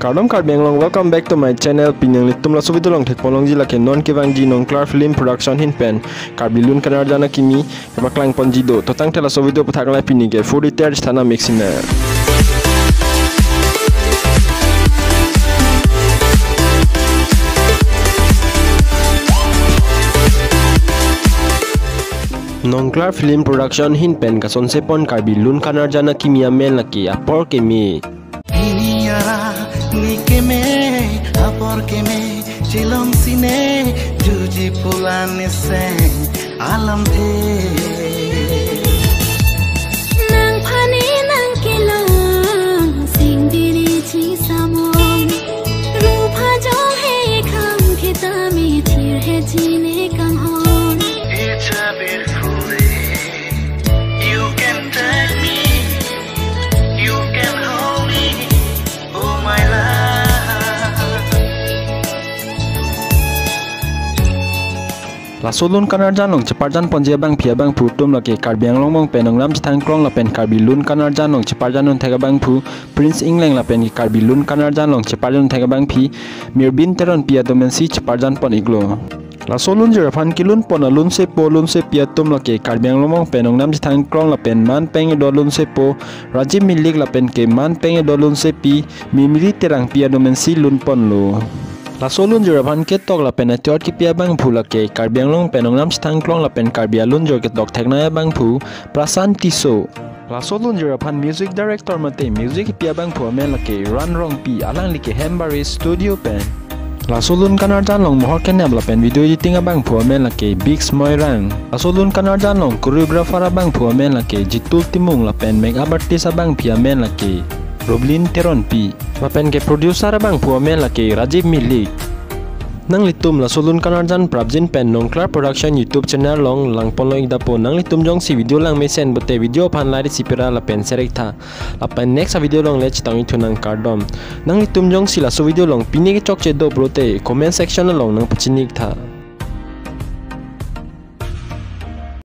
Kardom Karbeng long welcome back to my channel. Pinyang litum la subidu long thek polong jila non kewang ji nong klar film production hin pen karbilun kanar jana kimi kebaklang ponji do totang tela ke full details thana mixina Nongklar Film Production hin pen kason sepon karbilun kanar jana kimia mel laki আপনি কেমে আপর কেমে চিলম সিনে জুজি পুলানে সে আল La solun kanar janong ceparjan ponje bang pia bang pu tum lake karbiang long mong penong lam chitang klong la pen karbilun kanar janong ceparjan non thega bang pu. Prince ingleng la pen karbilun kanar janong ceparjan thega bang pi. Mirbin teron pia domen si ceparjan pon iglo. La solun jera fan kilun pon alun se lun se pia tum lake karbiang long mong penong lam chitang klong la pen man peng do lun se po. Rajim milik la pen ke man peng do lun se pi. Mimiri terang pia domen si lun pon lo La solun jura van ke tok la pen atiot ki pia bang phu la ke karbiang long penong nam stang klong la pen karbia lun jor ke tok ya bang phu prasan tiso. La solun jura van music director mate music pia bang phu men la ke run rong pi alang li ke hembari studio pen. La solun kanar jan long mohor ke nem la pen video editing abang phu men la ke big smoy rang. La solun kanar jan long choreographer abang phu men la ke jitul timung la pen make artist abang pia men la ke Roblin Teron P. Mapen ke producer bang puamen laki Rajiv Milik. Nang litum la sulun kanarjan prabjin pen nongklar production YouTube channel long lang pon long dapo nang litum jong si video lang mesen bote video pan lari si pira la pen serek tha. La pen next video long lech tangi tu nang kardom. Nang litum jong si la so video long pini ke chok che do brote comment section long nang pachinik tha.